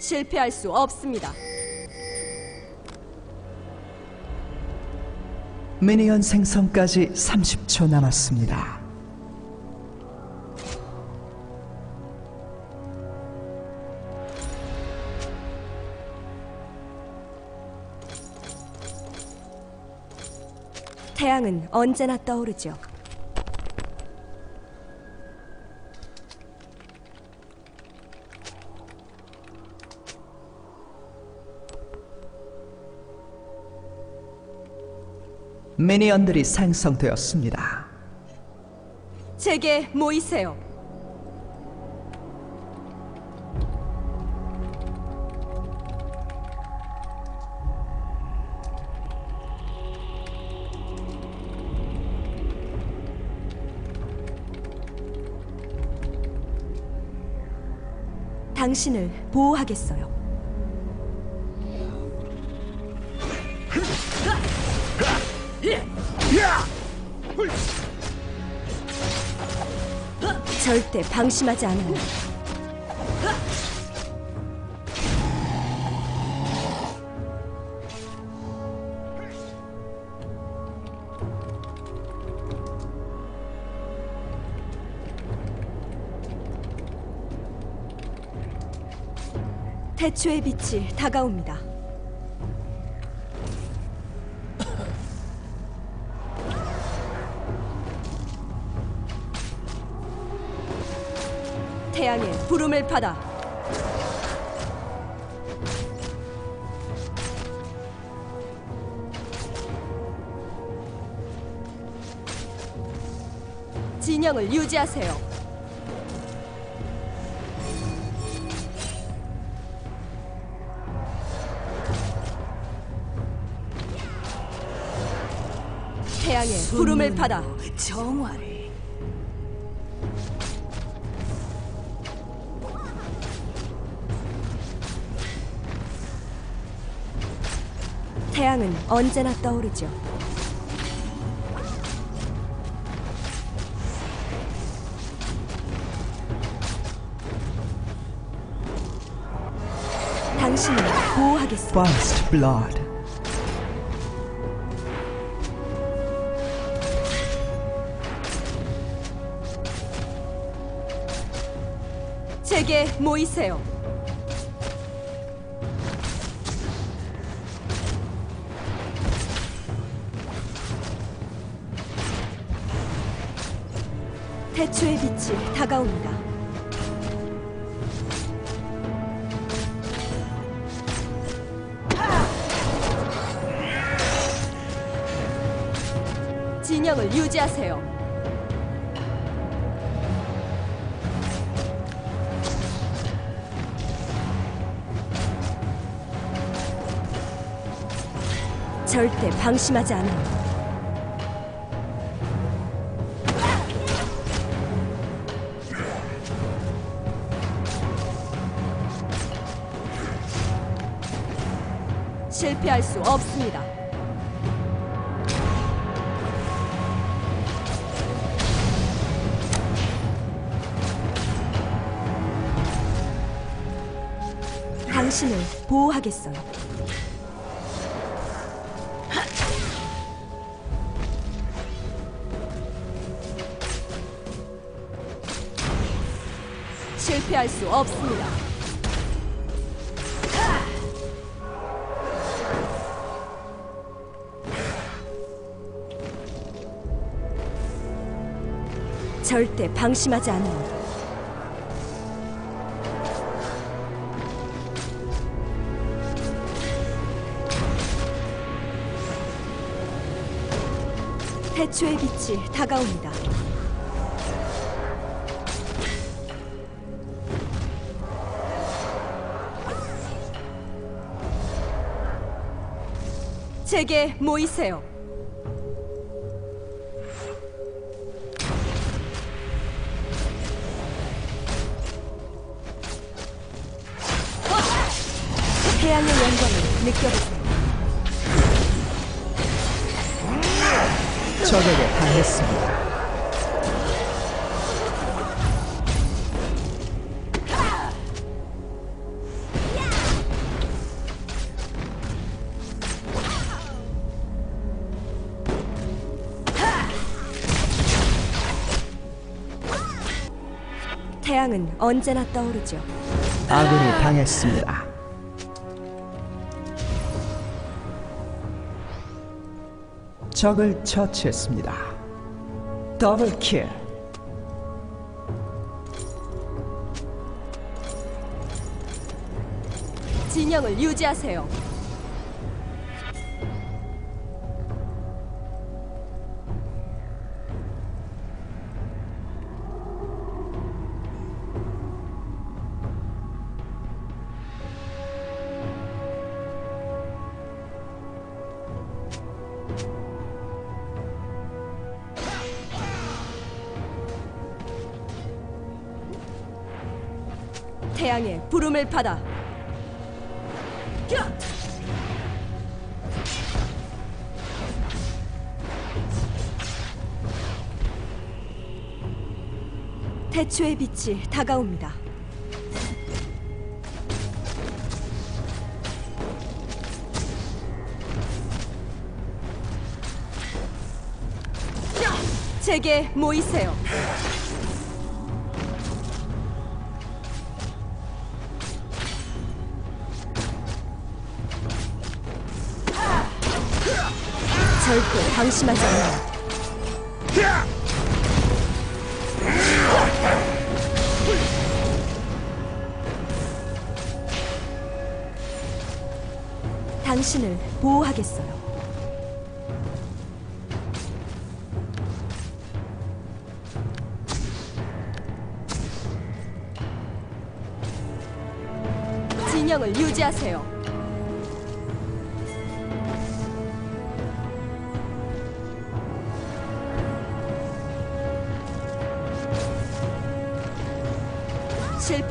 실패할 수 없습니다. 미니언 생성까지 30초 남았습니다. 태양은 언제나 떠오르죠. 미니언들이 생성되었습니다. 제게 모이세요. 당신을 보호하겠어요. 절대 방심하지 않아요. 태초의 빛이 다가옵니다. 부름을 받아. 진영을 유지하세요. 태양의 부름을 받아. 정화를 태양은 언제나 떠오르죠. 당신을 보호하겠습니다. First Blood. 제게 모이세요. 태초의 빛이 다가옵니다. 진영을 유지하세요. 절대 방심하지 않아 요. 실패할 수 없습니다. 당신을 보호하겠어요. 실패할 수 없습니다. 절대 방심하지 않아요. 태초의 빛이 다가옵니다. 제게 모이세요. 태양은 언제나 떠오르죠. 아군이 당했습니다. 적을 처치했습니다. 더블 킬. 진영을 유지하세요. 부름을 받아 태초의 빛이 다가옵니다. 제게 모이세요. 절대 방심하지 않아요. 당신을 보호하겠어요. 진영을 유지하세요.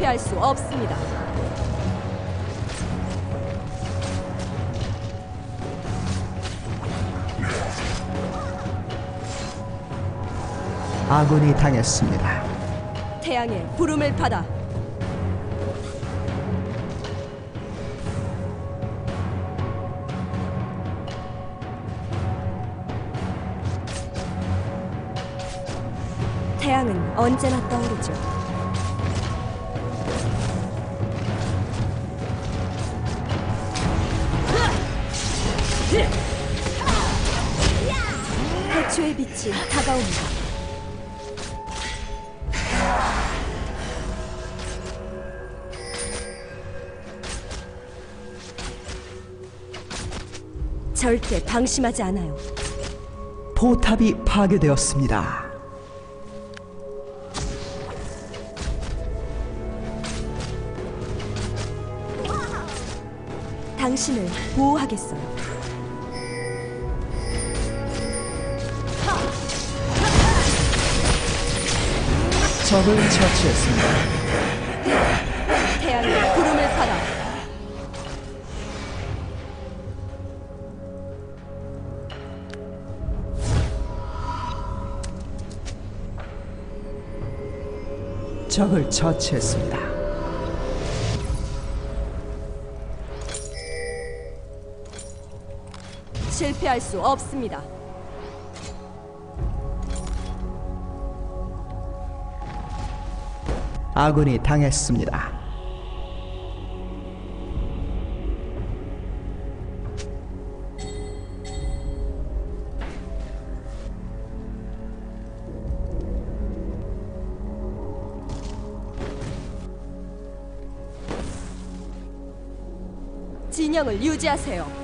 실패할 수 없습니다. 아군이 당했습니다. 태양의 부름을 받아 태양은 언제나 떠오르죠. 태초의 빛이 다가옵니다. 절대 방심하지 않아요. 포탑이 파괴되었습니다. 당신을 보호하겠어요. 적을 처치했습니다. 태양의 구름을 받아 적을 처치했습니다. 실패할 수 없습니다. 아군이 당했습니다. 진영을 유지하세요.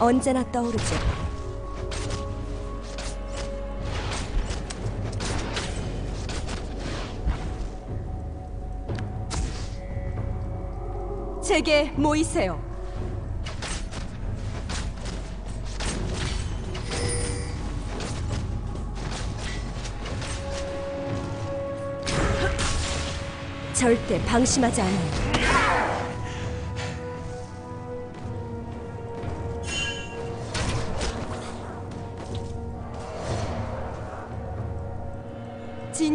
언제나 떠오르죠. 제게 모이세요. 절대 방심하지 않아요.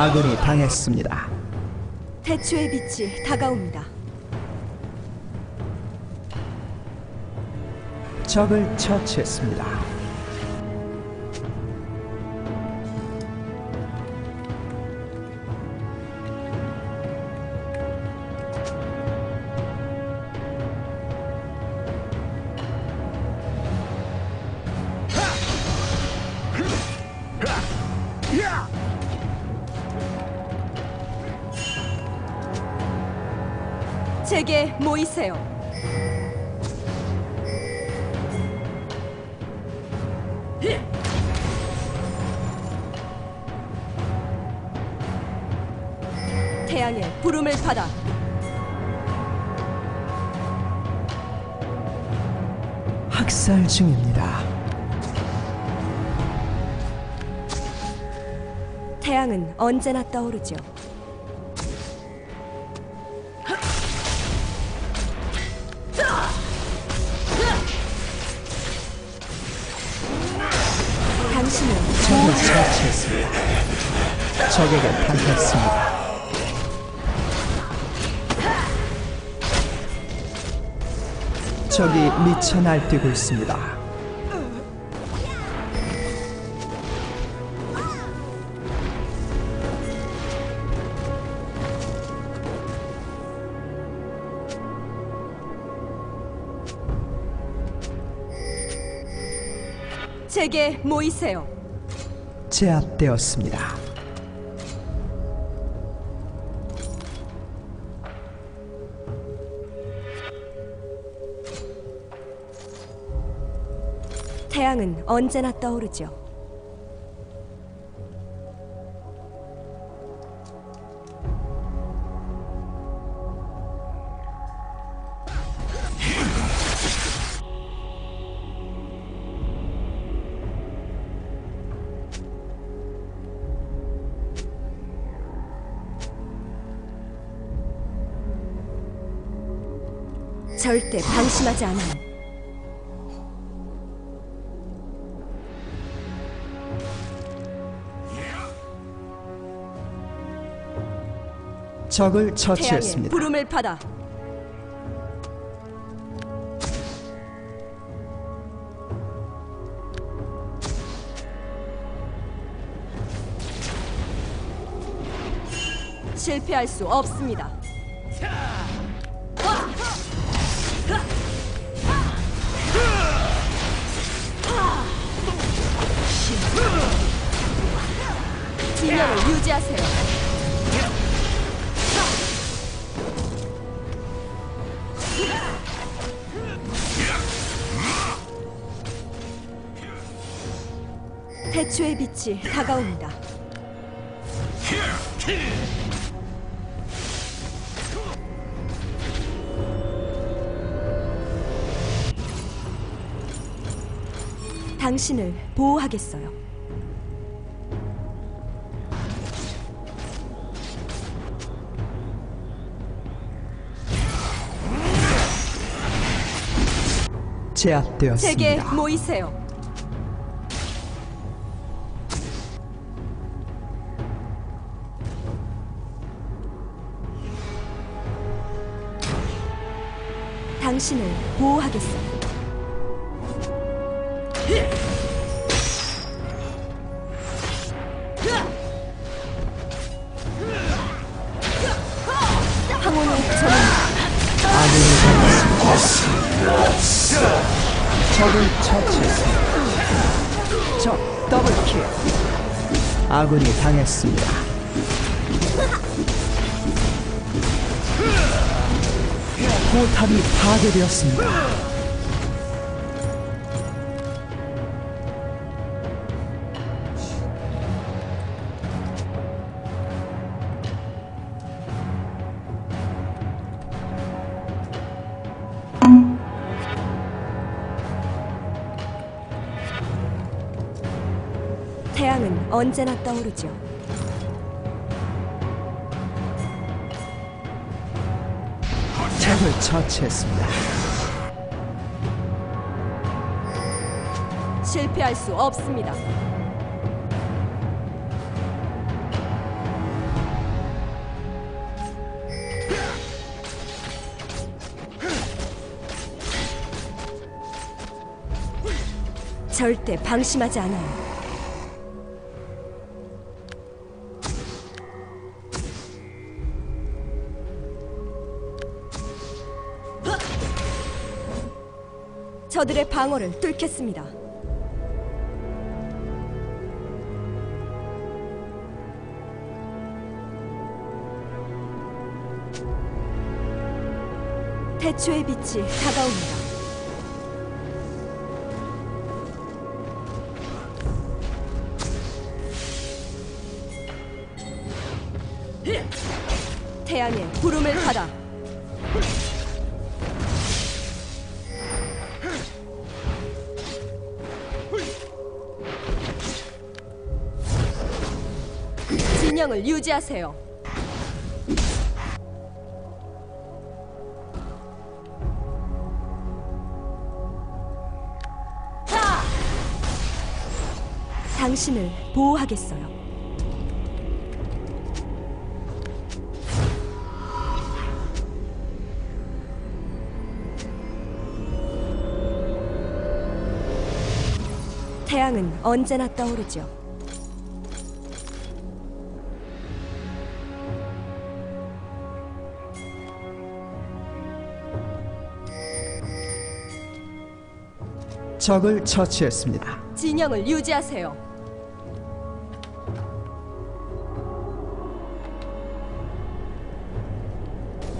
아군이 당했습니다. 태초의 빛이 다가옵니다. 적을 처치했습니다. 제게 모이세요. 태양의 부름을 받아 학살 중입니다. 태양은 언제나 떠오르죠. 적에게 당했습니다. 적이 미쳐 날뛰고 있습니다. 제게 모이세요. 제압되었습니다. 태양은 언제나 떠오르죠. 절대 방심하지 않아요. 적을 처치했습니다. 부름을 받아 실패할 수 없습니다. 태초의 빛이 다가옵니다. 당신을 보호하겠어요. 제게 제압되었습니다. 모이세요. 당신을 보호하겠어요. 항온을 전합니다. 아군이 당했습니다. 적을 처치했습니다. 적 더블킬. 아군이 당했습니다. 포탑이 파괴되었습니다. 언제나 떠오르죠. 처치했습니다. 실패할 수 없습니다. 절대 방심하지 않아요. 저들의 방어를 뚫겠습니다. 태초의 빛이 다가옵니다. 태양의 부름을 받아 진영을 유지하세요. 당신을 보호하겠어요. 태양은 언제나 떠오르죠. 적을 처치했습니다. 진영을 유지하세요.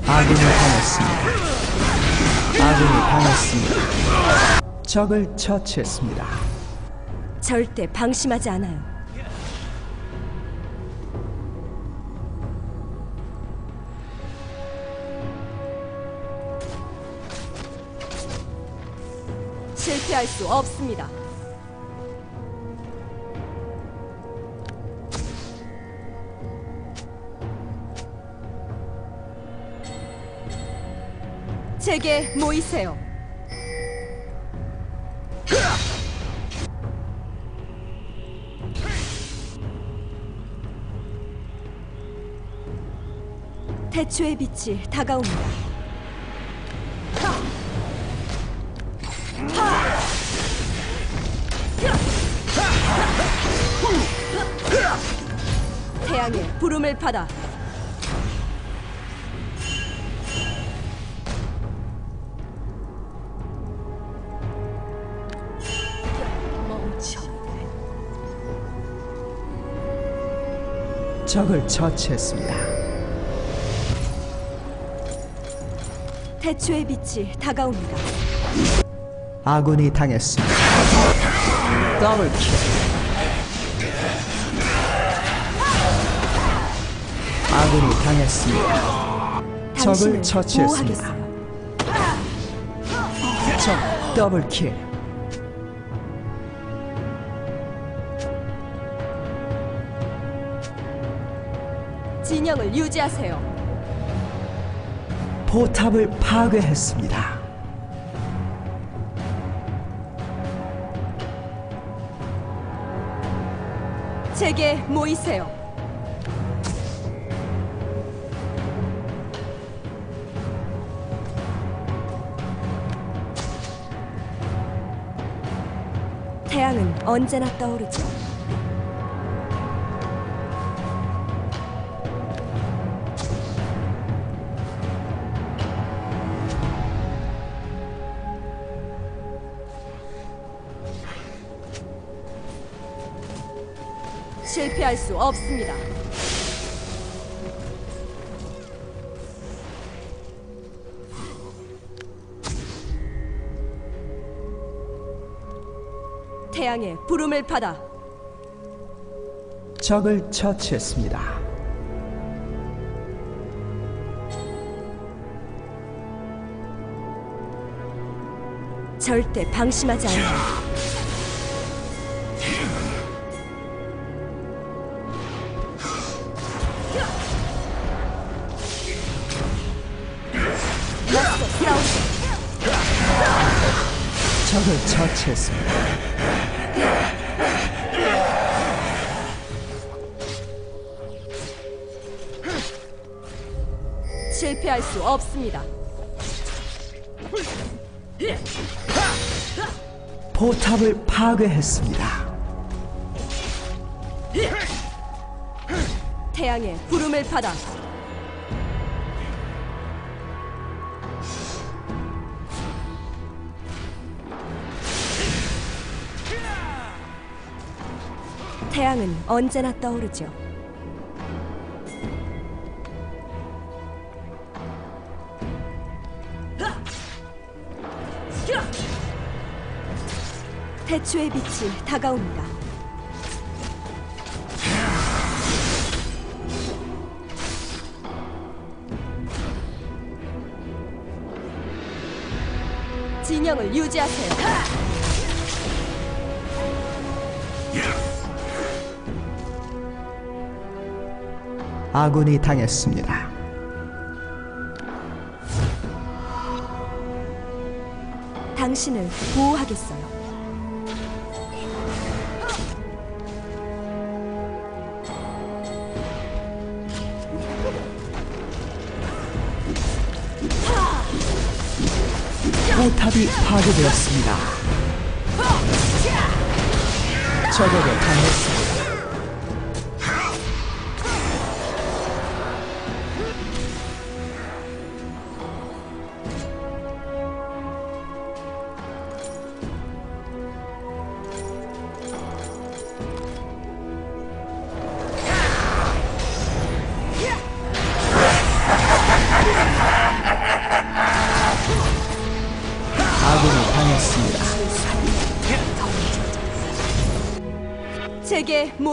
아군이 당했습니다. 아군이 당했습니다. 적을 처치했습니다. 절대 방심하지 않아요. 실패할 수 없습니다. 제게 모이세요. 태초의 빛이 다가옵니다. 태양의 부름을 받아 적을 처치했습니다. 태초의 빛이 다가옵니다. 아군이 당했습니다. double kill. 아군이 당했습니다. 적을 처치했습니다. 적 double kill. 진영을 유지하세요. 포탑을 파괴했습니다. 제게 모이세요. 언제나 떠오르죠. 실패할 수 없습니다. 태양의 부름을 받아 적을 처치했습니다. 절대 방심하지 않아. 적을 처치했습니다. 실패할 수 없습니다. 포탑을 파괴했습니다. 태양의 부름을 받아 태양은 언제나 떠오르죠. 태초의 빛이 다가옵니다. 진영을 유지하세요. 아군이 당했습니다. 당신을 보호하겠어요. 탑이 파괴되었습니다. 적에게 당했습니다.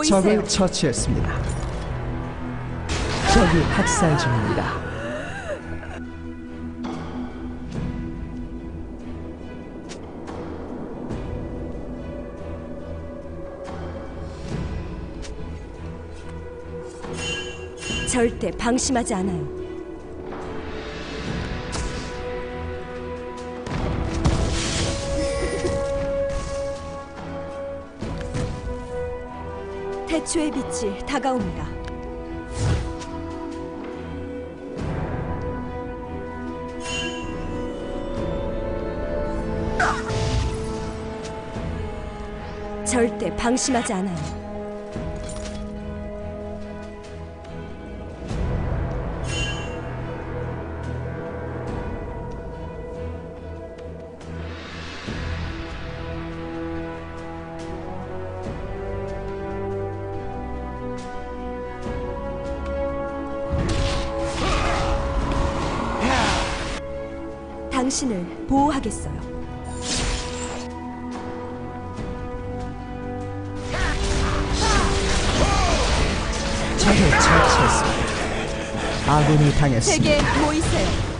적을 처치했습니다. 적이 학살 중입니다. 절대 방심하지 않아요. 태초의 빛이 다가옵니다. 절대 방심하지 않아요. 하겠어요. 적을 처치했습니다. 아군이 당했습니다. 제게 모이세요.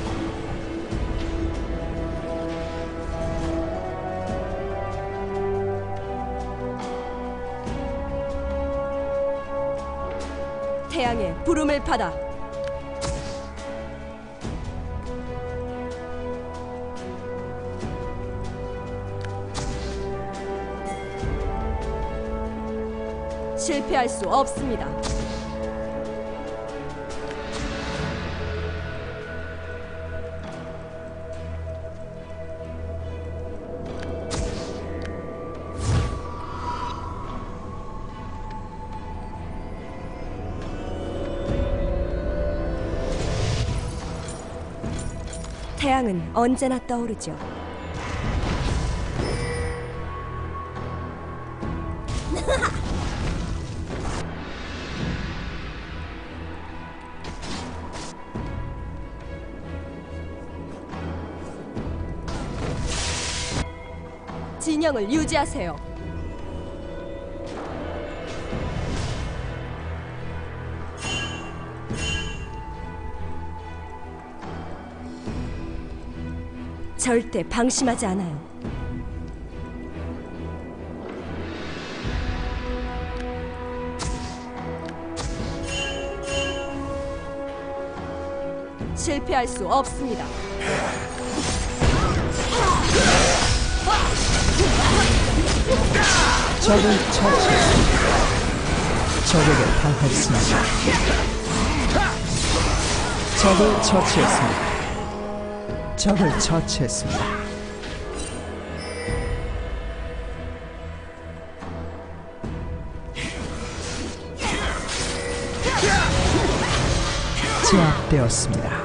태양의 부름을 받아 실패할 수 없습니다. 태양은 언제나 떠오르죠. 진영을 유지하세요. 절대 방심하지 않아요. 실패할 수 없습니다. 적을 처치했습니다. 적에게 당했습니다. 적을 처치했습니다. 적을 처치했습니다. 제압되었습니다.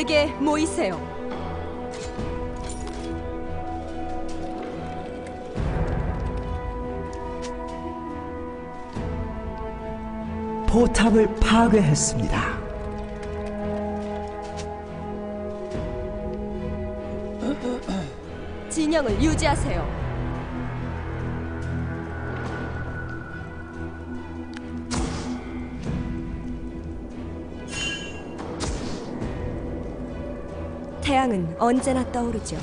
제게 모이세요. 포탑을 파괴했습니다. 진영을 유지하세요. 태양은 언제나 떠오르죠.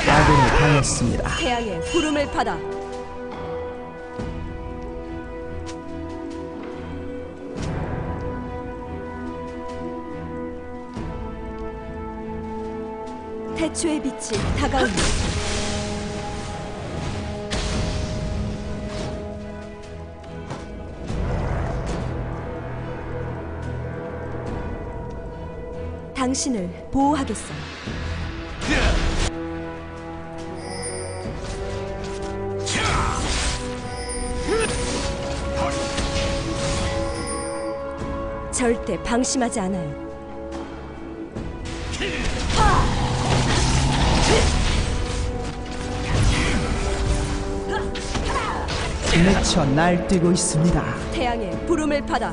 아군이 당했습니다. 태양의 부름을 받아 태초의 빛이 다가옵니다. 당신을 보호하겠어요. 절대 방심하지 않아요. 미쳐 날뛰고 있습니다. 태양의 부름을 받아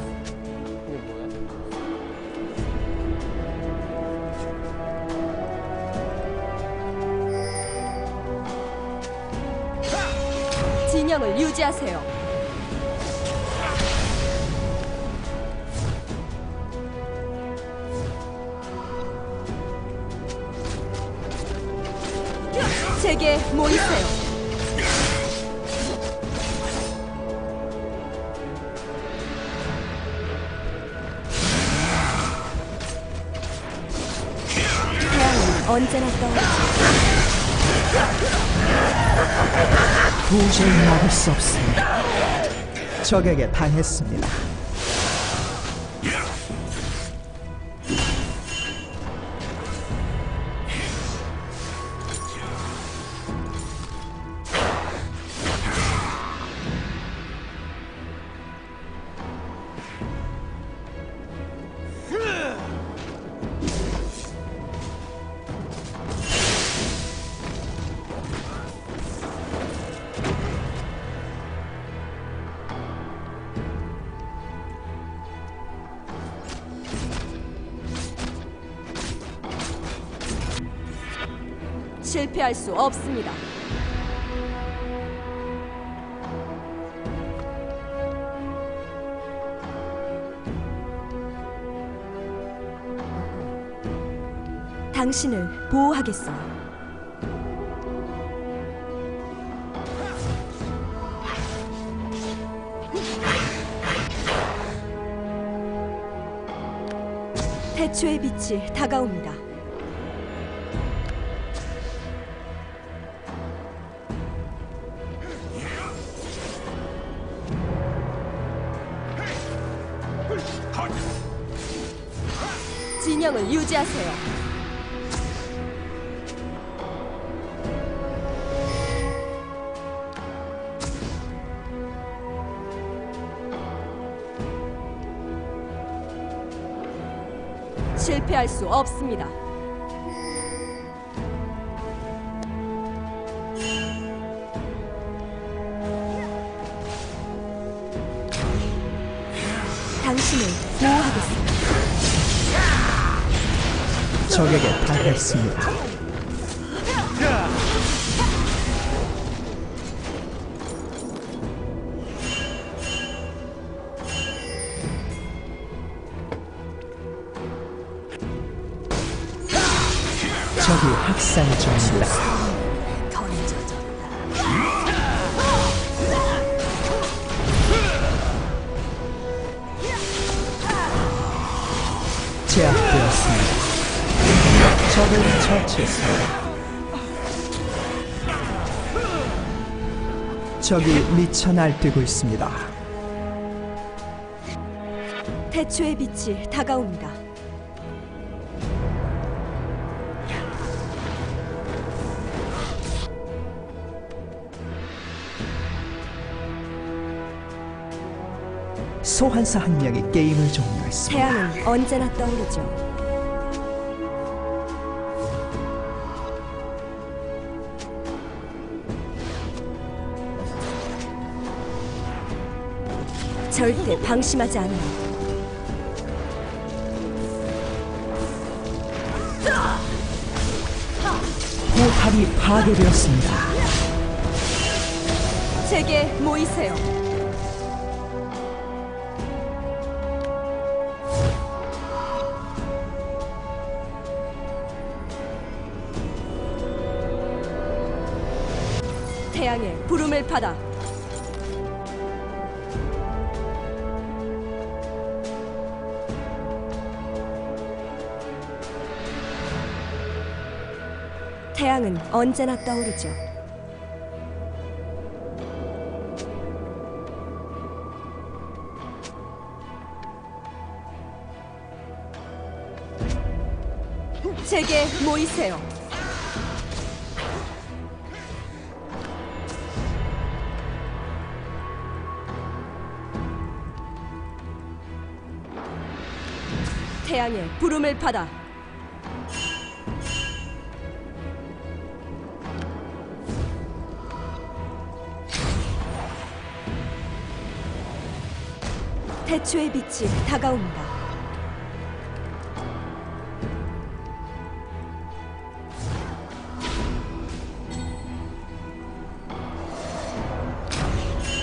유지하세요. 적에게 당했습니다. 실패할 수 없습니다. 당신을 보호하겠어요. 태초의 빛이 다가옵니다. 유지하세요. 실패할 수 없습니다. 적에게 당했습니다. 적이 학살 중입니다. 처치했습니다. 적이 미쳐 날뛰고 있습니다. 태초의 빛이 다가옵니다. 소환사 한 명이 게임을 종료했습니다. 태양은 언제나 떠오르죠. 절대 방심하지 않아요. 포탑이 파괴되었습니다. 제게 모이세요. 태양의 부름을 받아 태양은 언제나 떠오르죠. 제게 모이세요. 태양의 부름을 받아 태초의 빛이 다가옵니다.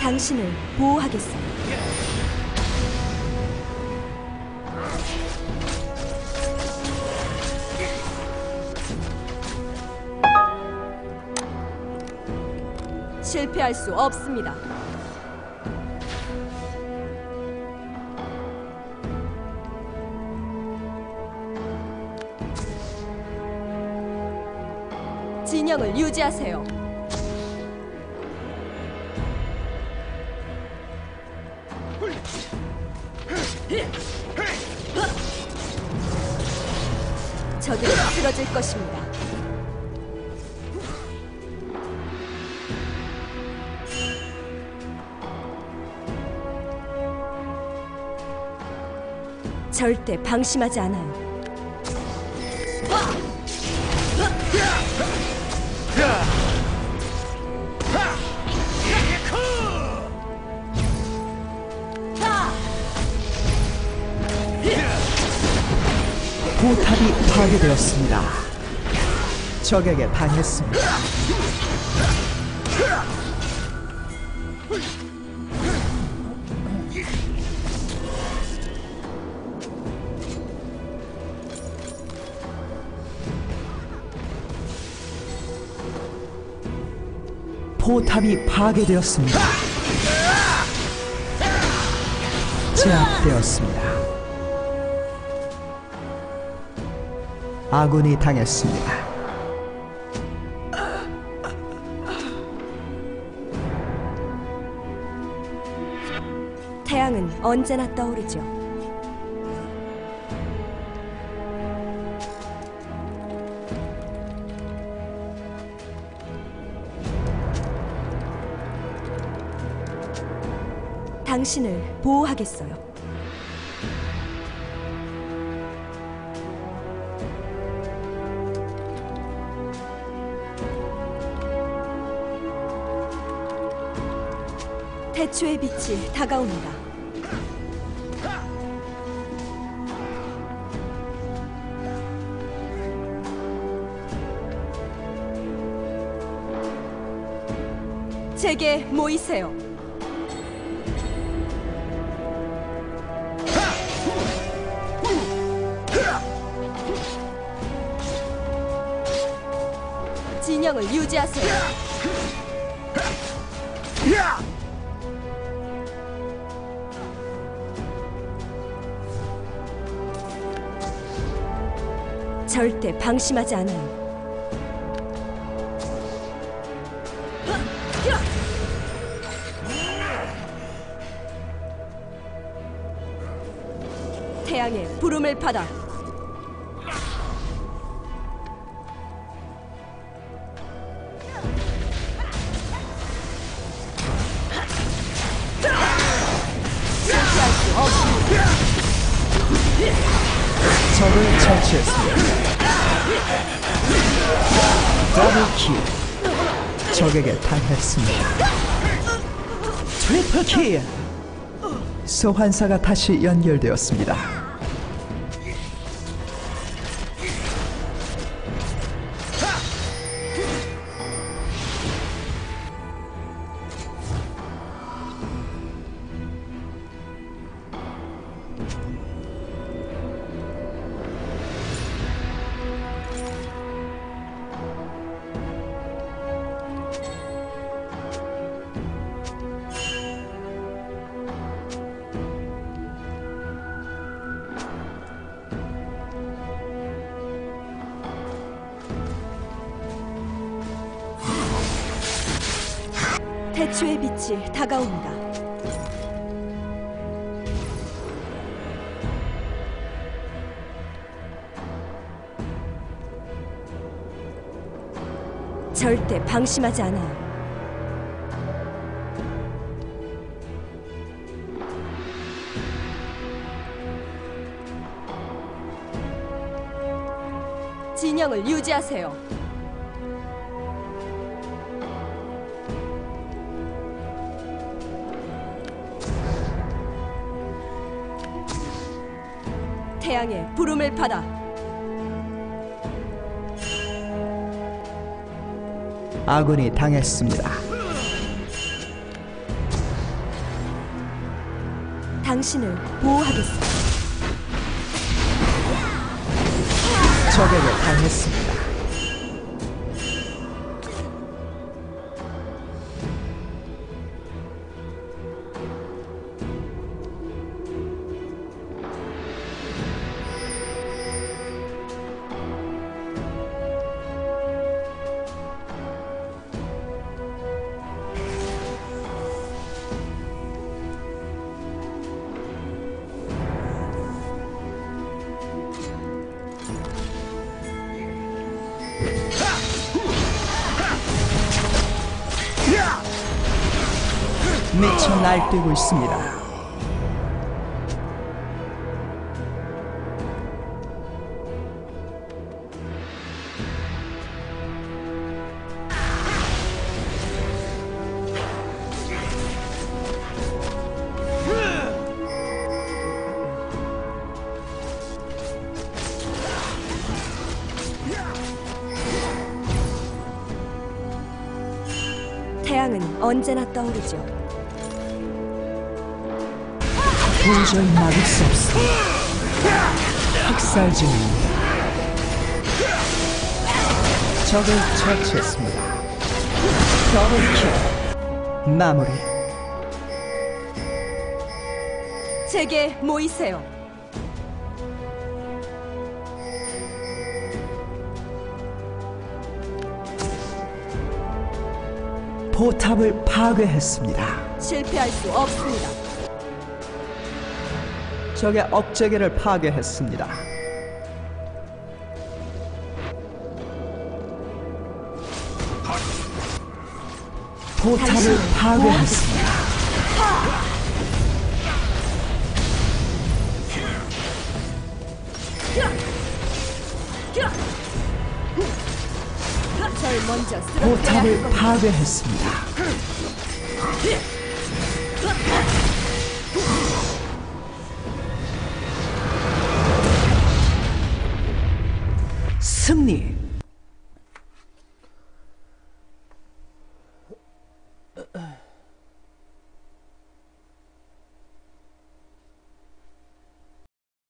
당신을 보호하겠습니다. 실패할 수 없습니다. 진영을 유지하세요. 저들은 쓰러질 것입니다. 절대 방심하지 않아요. 적에게 당했습니다. 포탑이 파괴되었습니다. 제압되었습니다. 아군이 당했습니다. 언제나 떠오르죠. 당신을 보호하겠어요. 태초의 빛이 다가옵니다. 제게 모이세요. 진영을 유지하세요. 절대 방심하지 않아요. 부름을 받아. 적을 처치했습니다. 더블킬. 적에게 당했습니다. 트리플킬. 소환사가 다시 연결되었습니다. 태초의 빛이 다가옵니다. 절대 방심하지 않아요. 진영을 유지하세요. 부름을 받아 아군이 당했습니다. 당신을 보호하겠습니다. 적에게 당했습니다. 날뛰고 있습니다. 도저히 막을 수 없습니다. 학살 중입니다. 적을 처치했습니다. 더블킬. 마무리. 제게 모이세요. 포탑을 파괴했습니다. 실패할 수 없습니다. 적의 억제기를 파괴했습니다. 포탑을 파괴했습니다. 포탑을. 파괴했습니다.